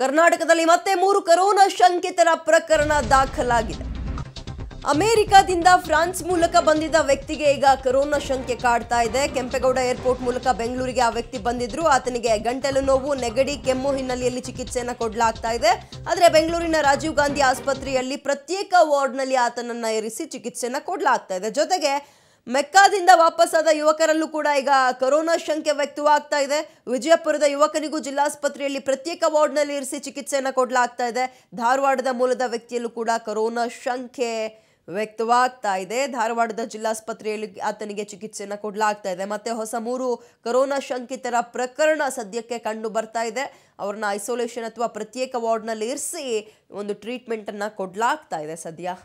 ಕರ್ನಾಟಕದಲ್ಲಿ ಮತ್ತೆ ಮೂರು ಕರೋನಾ ಶಂಕಿತರ ಪ್ರಕರಣ ದಾಖಲಾಗಿದೆ. ಅಮೆರಿಕದಿಂದ ಫ್ರಾನ್ಸ್ ಮೂಲಕ ಬಂದಿದ್ದ ವ್ಯಕ್ತಿಗೆ ಈಗ ಕರೋನಾ ಶಂಕೆ ಕಾಡ್ತಾ ಇದೆ. ಕೆಂಪೇಗೌಡ ಏರ್ಪೋರ್ಟ್ ಮೂಲಕ ಬೆಂಗಳೂರಿಗೆ ಆ ವ್ಯಕ್ತಿ ಬಂದಿದ್ರು. ಆತನಿಗೆ ಗಂಟಲು ನೋವು, ನೆಗಡಿ, ಕೆಮ್ಮು ಹಿನ್ನೆಲೆಯಲ್ಲಿ ಚಿಕಿತ್ಸೆಯನ್ನು ಕೊಡಲಾಗ್ತಾ ಇದೆ. ಆದರೆ ಬೆಂಗಳೂರಿನ ರಾಜೀವ್ ಗಾಂಧಿ ಆಸ್ಪತ್ರೆಯಲ್ಲಿ ಪ್ರತ್ಯೇಕ ವಾರ್ಡ್ನಲ್ಲಿ ಆತನನ್ನ ಇರಿಸಿ ಚಿಕಿತ್ಸೆಯನ್ನು ಕೊಡಲಾಗ್ತಾ ಇದೆ. ಜೊತೆಗೆ ಮೆಕ್ಕಾದಿಂದ ವಾಪಸ್ಸಾದ ಯುವಕರಲ್ಲೂ ಕೂಡ ಈಗ ಕೊರೋನಾ ಶಂಕೆ ವ್ಯಕ್ತವಾಗ್ತಾ ಇದೆ. ವಿಜಯಪುರದ ಯುವಕನಿಗೂ ಜಿಲ್ಲಾಸ್ಪತ್ರೆಯಲ್ಲಿ ಪ್ರತ್ಯೇಕ ವಾರ್ಡ್ನಲ್ಲಿ ಇರಿಸಿ ಚಿಕಿತ್ಸೆಯನ್ನು ಕೊಡಲಾಗ್ತಾ ಇದೆ. ಧಾರವಾಡದ ಮೂಲದ ವ್ಯಕ್ತಿಯಲ್ಲೂ ಕೂಡ ಕೊರೋನಾ ಶಂಕೆ ವ್ಯಕ್ತವಾಗ್ತಾ ಇದೆ. ಧಾರವಾಡದ ಜಿಲ್ಲಾಸ್ಪತ್ರೆಯಲ್ಲಿ ಆತನಿಗೆ ಚಿಕಿತ್ಸೆಯನ್ನು ಕೊಡಲಾಗ್ತಾ ಇದೆ. ಮತ್ತೆ ಹೊಸ ಮೂರು ಕೊರೋನಾ ಶಂಕಿತರ ಪ್ರಕರಣ ಸದ್ಯಕ್ಕೆ ಕಂಡು ಬರ್ತಾ ಇದೆ. ಅವ್ರನ್ನ ಐಸೋಲೇಷನ್ ಅಥವಾ ಪ್ರತ್ಯೇಕ ವಾರ್ಡ್ನಲ್ಲಿ ಇರಿಸಿ ಒಂದು ಟ್ರೀಟ್ಮೆಂಟನ್ನು ಕೊಡಲಾಗ್ತಾ ಇದೆ ಸದ್ಯ.